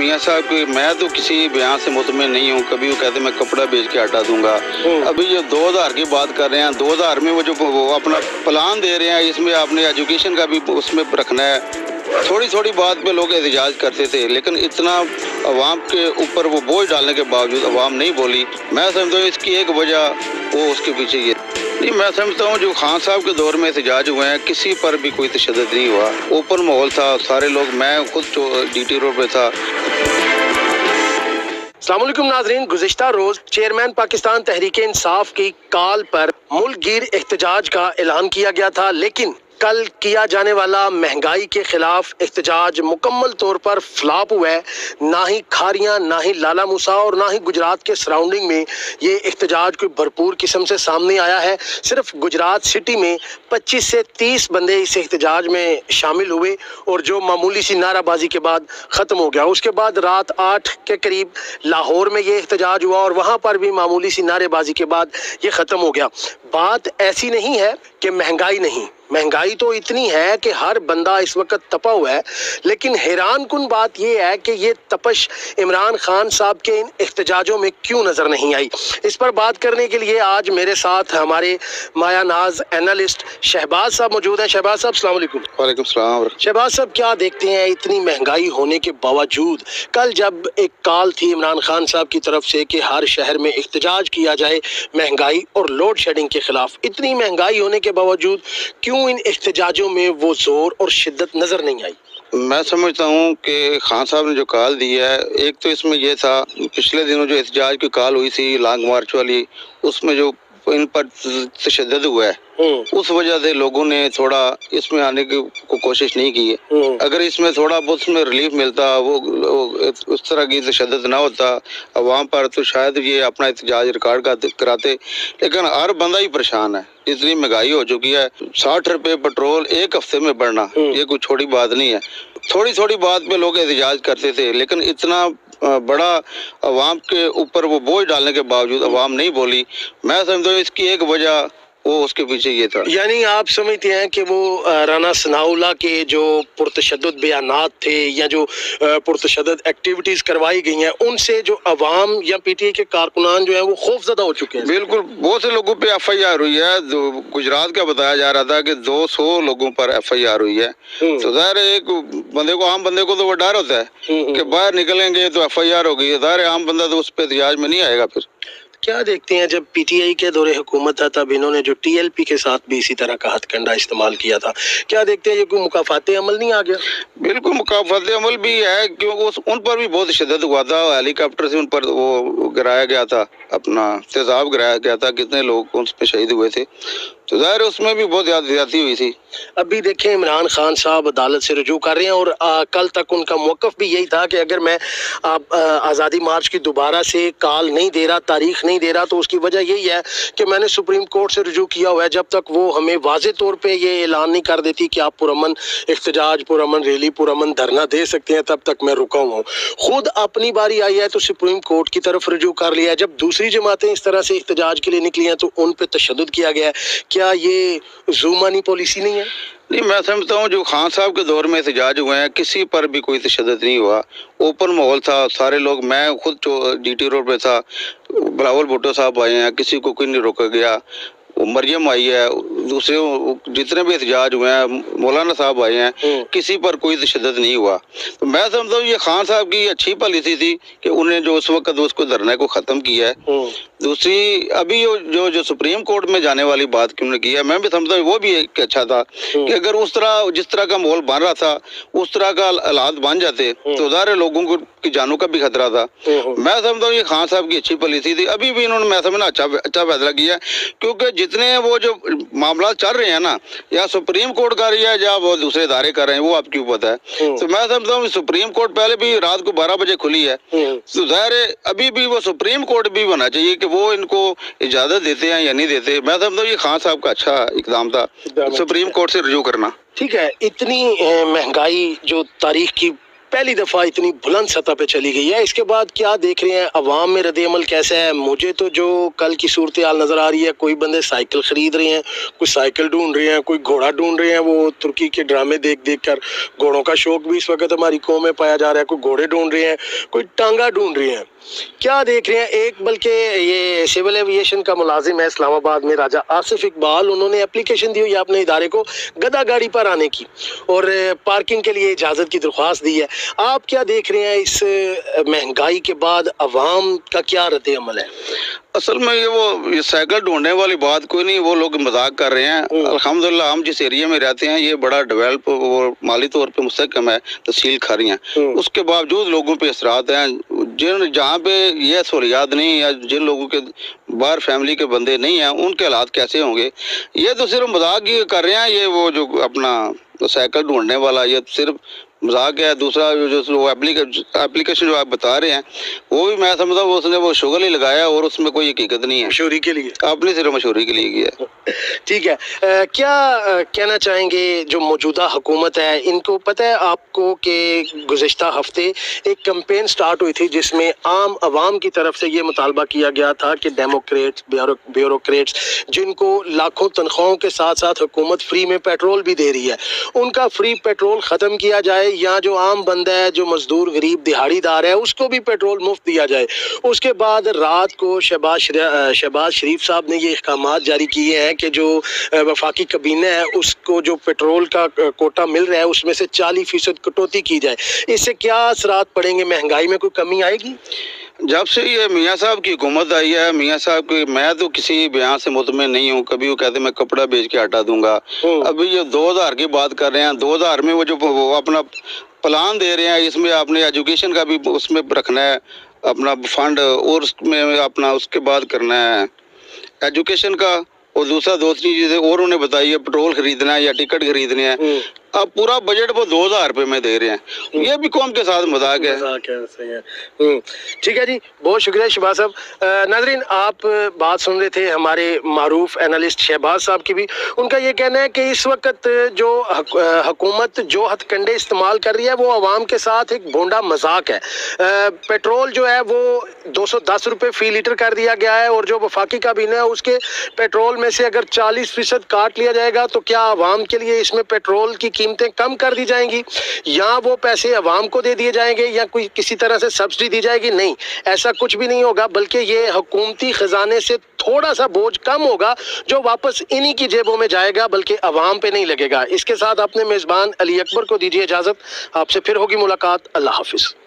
میاں صاحب کہ میں تو کسی بیان سے مطمئن نہیں ہوں کبھی وہ کہتے ہیں میں کپڑا بیچ کے ہٹا دوں گا۔ ابھی یہ دو ہزار کی بات کر رہے ہیں دو ہزار میں وہ جو اپنا پلان دے رہے ہیں اس میں آپ نے ایجوکیشن کا بھی اس میں رکھنا ہے۔ تھوڑی تھوڑی بات پہ لوگ احتجاج کرتے تھے لیکن اتنا عوام کے اوپر وہ بوجھ ڈالنے کے باوجود عوام نہیں بولی۔ میں سمجھتا ہوں اس کی ایک وجہ وہ اس کے پیچھے یہ نہیں میں سمجھتا ہوں جو خان صاحب کے دور میں احتجاج ہوئے ہیں، کسی پر بھی کوئی تشدد نہیں ہوا۔ اوپن ماحول تھا، سارے لوگ، میں خود ڈی ٹی روڈ پہ تھا۔ السلام علیکم ناظرین، گزشتہ روز چیئرمین پاکستان تحریک انصاف کی کال پر ملک گیر احتجاج کا اعلان کیا گیا تھا، لیکن کل کیا جانے والا مہنگائی کے خلاف احتجاج مکمل طور پر فلاپ ہوا ہے۔ نہ ہی کھاریاں، نہ ہی لالا موسا اور نہ ہی گجرات کے سراؤنڈنگ میں یہ احتجاج کوئی بھرپور قسم سے سامنے آیا ہے۔ صرف گجرات سٹی میں پچیس سے تیس بندے اس احتجاج میں شامل ہوئے اور جو معمولی سی نعرہ بازی کے بعد ختم ہو گیا۔ اس کے بعد رات آٹھ کے قریب لاہور میں یہ احتجاج ہوا اور وہاں پر بھی معمولی سی نعرے بازی کے بعد یہ ختم ہو گیا۔ بات ایسی نہیں ہے کہ مہنگائی نہیں۔ مہنگائی تو اتنی ہے کہ ہر بندہ اس وقت تپا ہوا ہے لیکن حیران کن بات یہ ہے کہ یہ تپش عمران خان صاحب کے ان احتجاجوں میں کیوں نظر نہیں آئی؟ اس پر بات کرنے کے لیے آج میرے ساتھ ہمارے مایا ناز اینالسٹ شہباز صاحب موجود ہیں۔ شہباز صاحب السلام علیکم۔ وعلیکم السلام شہباز صاحب کیا دیکھتے ہیں اتنی مہنگائی ہونے کے باوجود؟ کل جب ایک کال تھی عمران خان صاحب کی طرف سے کہ ہر شہر میں احتجاج کیا جائے مہنگائی اور لوڈ شیڈنگ کے خلاف اتنی مہنگائی ہونے کے باوجود کیوں ان احتجاجوں میں وہ زور اور شدت نظر نہیں آئی؟ میں سمجھتا ہوں کہ خان صاحب نے جو کال دی ہے، ایک تو اس میں یہ تھا، پچھلے دنوں جو احتجاج کی کال ہوئی تھی، لانگ مارچ والی، اس میں جو ان پر تشدد ہوا ہے اس وجہ سے لوگوں نے تھوڑا اس میں آنے کی کوشش نہیں کی ہے۔ اگر اس میں تھوڑا بہت میں ریلیف ملتا وہ اس طرح کی تشدد نہ ہوتا۔ عوام پر تو شاید یہ اپنا احتجاج ریکارڈ کراتے۔ لیکن ہر بندہ ہی پریشان ہے۔ اتنی مہنگائی ہو چکی ہے۔ ساٹھ روپے پٹرول ایک ہفتے میں بڑھنا یہ کوئی چھوٹی بات نہیں ہے۔ تھوڑی تھوڑی بات پہ لوگ احتجاج کرتے تھے لیکن اتنا بڑا عوام کے اوپر وہ بوجھ ڈالنے کے باوجود عوام نہیں بولی۔ میں سمجھتا ہوں اس کی ایک وجہ وہ اس کے پیچھے یہ تھا۔ یعنی آپ سمجھتے ہیں کہ وہ رانا ثناء کے جو پرتشدد بیانات تھے یا جو پرتشدد ایکٹیویٹیز کروائی گئی ہیں ان سے جو عوام یا پی ٹی اے کے کارکنان جو ہیں وہ خوف زدہ ہو چکے ہیں۔ بالکل بہت سے لوگوں پہ ایف آئی آر ہوئی ہے۔ گجرات کا بتایا جا رہا تھا کہ دو سو لوگوں پر ایف آئی آر ہوئی ہے۔ تو ظاہر ایک بندے کو عام بندے کو تو وہ ڈر ہوتا ہے کہ باہر نکلیں گے تو ایف آئی آر ہوگی ظاہر عام بندہ تو اس پہ احتجاج میں نہیں آئے گا پھر۔ کیا دیکھتے ہیں جب پی ٹی آئی کے دور حکومت تھا تب انہوں نے جو ٹی ایل پی کے ساتھ بھی اسی طرح کا ہتھ کنڈا استعمال کیا تھا۔ کیا دیکھتے ہیں یہ کوئی مقافات عمل نہیں آ گیا بالکل مقافات عمل بھی ہے کیونکہ ان پر بھی بہت شدت ہوا تھا۔ ہیلی کاپٹر سے ان پر وہ گرایا گیا تھا، اپنا تیزاب گرایا گیا تھا۔ کتنے لوگ اس پہ شہید ہوئے تھے۔ تو ظاہر اس میں بھی بہت زیادتی ہوئی تھی۔ ابھی دیکھیں عمران خان صاحب عدالت سے رجوع کر رہے ہیں اور کل تک ان کا موقف بھی یہی تھا کہ اگر میں آزادی مارچ کی دوبارہ سے کال نہیں دے رہا، تاریخ نہیں دے رہا، تو اس کی وجہ یہی ہے کہ میں نے سپریم کورٹ سے رجوع کیا ہوا ہے۔ جب تک وہ ہمیں واضح طور پہ یہ اعلان نہیں کر دیتی کہ آپ پرامن احتجاج، پرامن ریلی، پرامن دھرنا دے سکتے ہیں، تب تک میں رکا ہوں۔ خود اپنی باری آئی ہے تو سپریم کورٹ کی طرف رجوع کر لیا ہے۔ جب دوسری جماعتیں اس طرح سے احتجاج کے لیے نکلی ہیں تو ان پہ تشدد کیا گیا ہے کیا یہ زومانی پالیسی نہیں ہے؟ نہیں میں سمجھتا ہوں جو خان صاحب کے دور میں احتجاج ہوئے ہیں کسی پر بھی کوئی تشدد نہیں ہوا۔ اوپن ماحول تھا سارے لوگ میں خود ڈی ٹی روڈ پہ تھا بلاول بھٹو صاحب آئے ہیں کسی کو کوئی نہیں روکا گیا۔ مریم آئی ہے دوسرے جتنے بھی احتجاج ہوئے ہیں مولانا صاحب آئے ہیں کسی پر کوئی تشدد نہیں ہوا۔ تو میں سمجھتا ہوں یہ خان صاحب کی اچھی پالیسی تھی کہ انہیں جو اس وقت اس کو دھرنے کو ختم کیا ہے دوسری ابھی جو جو سپریم کورٹ میں جانے والی بات کی انہوں نے کی ہے میں بھی سمجھتا ہوں وہ بھی ایک اچھا تھا کہ اگر اس طرح جس طرح کا ماحول بن رہا تھا اس طرح کا حالات بن جاتے تو ظاہر لوگوں کو کی جانوں کا بھی خطرہ تھا۔ میں سمجھتا ہوں یہ خان صاحب کی اچھی پالیسی تھی۔ ابھی بھی انہوں نے میں سمجھنا اچھا اچھا فیصلہ کیا کیونکہ جتنے وہ جو معاملات چل رہے ہیں نا یا سپریم کورٹ کر رہی ہے یا وہ دوسرے ادارے کر رہے ہیں وہ آپ کی پتہ ہے؟ تو میں سمجھتا ہوں سپریم کورٹ پہلے بھی رات کو بارہ بجے کھلی ہے۔ تو ظاہر ابھی بھی وہ سپریم کورٹ بھی ہونا چاہیے کہ وہ ان کو اجازت دیتے ہیں یا نہیں دیتے میں سمجھتا ہوں یہ خان صاحب کا اچھا اقدام تھا سپریم کورٹ سے رجوع کرنا۔ ٹھیک ہے اتنی مہنگائی جو تاریخ کی پہلی دفعہ اتنی بلند سطح پہ چلی گئی ہے اس کے بعد کیا دیکھ رہے ہیں؟ عوام میں رد عمل کیسا ہے مجھے تو جو کل کی صورتحال نظر آ رہی ہے کوئی بندے سائیکل خرید رہے ہیں کوئی سائیکل ڈھونڈ رہے ہیں کوئی گھوڑا ڈھونڈ رہے ہیں وہ ترکی کے ڈرامے دیکھ دیکھ کر گھوڑوں کا شوق بھی اس وقت ہماری قوم میں پایا جا رہا ہے کوئی گھوڑے ڈھونڈ رہے ہیں کوئی ٹانگا ڈھونڈ رہے ہیں۔ کیا دیکھ رہے ہیں؟ ایک بلکہ یہ سول ایویشن کا ملازم ہے اسلام آباد میں راجہ آصف اقبال انہوں نے اپلیکیشن دی ہوئی اپنے ادارے کو گدا گاڑی پر آنے کی اور پارکنگ کے لیے اجازت کی درخواست دی ہے۔ آپ کیا دیکھ رہے ہیں اس مہنگائی کے بعد عوام کا کیا رد عمل ہے؟ اصل میں یہ وہ یہ سائیکل ڈھونڈنے والی بات کوئی نہیں وہ لوگ مذاق کر رہے ہیں۔ الحمدللہ ہم جس ایریا میں رہتے ہیں یہ بڑا ڈیولپ مالی طور پہ مستحکم ہے تحصیل کھاریاں اس کے باوجود لوگوں پہ اثرات ہیں۔ جن جہاں پہ یہ سہولیات نہیں یا جن لوگوں کے باہر فیملی کے بندے نہیں ہیں، ان کے حالات کیسے ہوں گے؟ یہ تو صرف مذاق ہی کر رہے ہیں، یہ وہ جو اپنا سائیکل ڈھونڈنے والا، یہ صرف مذاق ہے دوسرا جو اپلیکیشن جو آپ بتا رہے ہیں وہ بھی میں سمجھتا ہوں اس نے وہ شوگر ہی لگایا اور اس میں کوئی حقیقت نہیں ہے۔ مشہوری کے لیے۔ اپنی صرف مشہوری کے لیے کیا ٹھیک ہے۔ کیا کہنا چاہیں گے جو موجودہ حکومت ہے ان کو پتہ ہے آپ کو کہ گزشتہ ہفتے ایک کمپین سٹارٹ ہوئی تھی جس میں عام عوام کی طرف سے یہ مطالبہ کیا گیا تھا کہ ڈیموکریٹس بیوروکریٹس جن کو لاکھوں تنخواہوں کے ساتھ ساتھ حکومت فری میں پیٹرول بھی دے رہی ہے ان کا فری پیٹرول ختم کیا جائے یا جو عام بندہ ہے، جو مزدور غریب دہاڑی دار ہے، اس کو بھی پیٹرول مفت دیا جائے۔ اس کے بعد رات کو شہباز شہباز شریف صاحب نے یہ احکامات جاری کیے ہیں کہ جو وفاقی کابینہ ہے، اس کو جو پیٹرول کا کوٹا مل رہا ہے، اس میں سے چالیس فیصد کٹوتی کی جائے۔ اس سے کیا اثرات پڑیں گے؟ مہنگائی میں کوئی کمی آئے گی؟ جب سے یہ میاں صاحب کی حکومت آئی ہے میاں صاحب کی میں تو کسی بیان سے مطمئن نہیں ہوں۔ کبھی وہ کہتے میں کپڑا بیچ کے ہٹا دوں گا۔ ابھی یہ دو ہزار کی بات کر رہے ہیں۔ دو ہزار میں وہ جو وہ اپنا پلان دے رہے ہیں اس میں آپ نے ایجوکیشن کا بھی اس میں رکھنا ہے۔ اپنا فنڈ اور اس میں اپنا اس کے بعد کرنا ہے۔ ایجوکیشن کا اور دوسرا دوسری چیزیں اور انہیں بتائیے پٹرول خریدنا ہے یا ٹکٹ خریدنے ہیں اب پورا بجٹ وہ دو ہزار روپے میں دے رہے ہیں۔ یہ بھی قوم کے ساتھ مذاق ہے۔ ٹھیک ہے جی بہت شکریہ شہباز صاحب۔ ناظرین، آپ بات سن رہے تھے ہمارے معروف اینالسٹ شہباز صاحب کی بھی۔ ان کا یہ کہنا ہے کہ اس وقت جو حکومت جو ہتھ کنڈے استعمال کر رہی ہے، وہ عوام کے ساتھ ایک بونڈا مذاق ہے۔ پیٹرول جو ہے، وہ دو سو دس روپے فی لیٹر کر دیا گیا ہے اور جو وفاقی کابینہ ہے، اس کے پیٹرول میں سے اگر چالیس فیصد کاٹ لیا جائے گا تو کیا عوام کے لیے اس میں پیٹرول کی قیمتیں کم کر دی جائیں گی، یا وہ پیسے عوام کو دے دیے جائیں گے، یا کوئی کسی طرح سے سبسڈی دی جائے گی؟ نہیں، ایسا کچھ بھی نہیں ہوگا، بلکہ یہ حکومتی خزانے سے تھوڑا سا بوجھ کم ہوگا جو واپس انہی کی جیبوں میں جائے گا، بلکہ عوام پہ نہیں لگے گا۔ اس کے ساتھ اپنے میزبان علی اکبر کو دیجیے اجازت۔ آپ سے پھر ہوگی ملاقات۔ اللہ حافظ۔